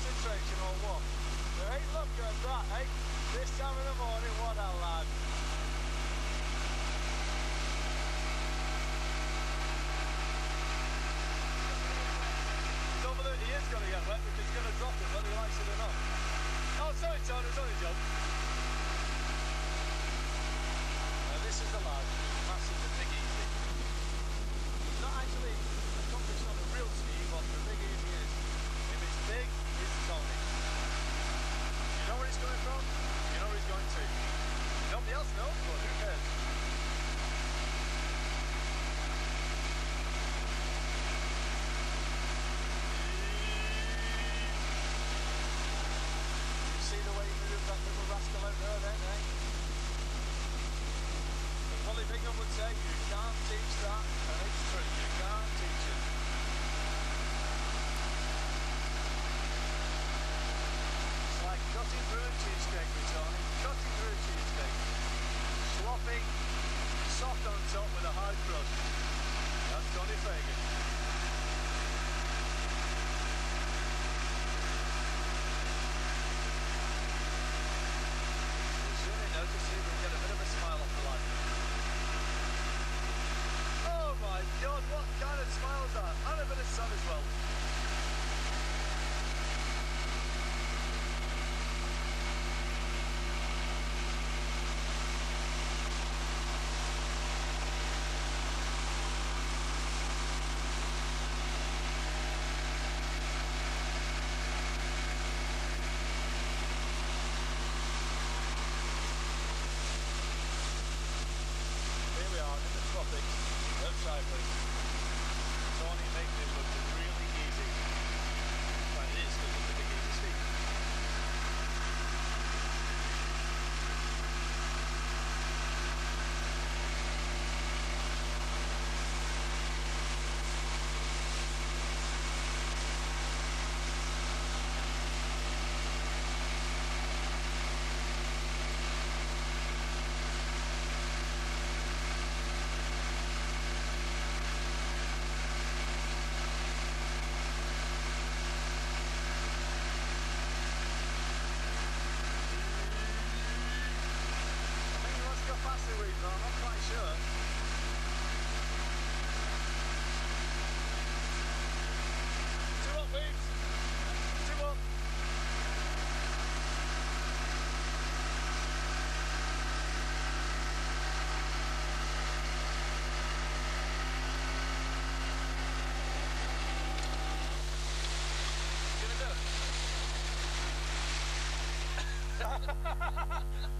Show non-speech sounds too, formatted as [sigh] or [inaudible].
Concentration or what? There ain't luck at that, eh? This time in the morning, what a lad. the reason, I'm not quite sure. Two up, Beebs. Two up. [laughs] Gonna do it.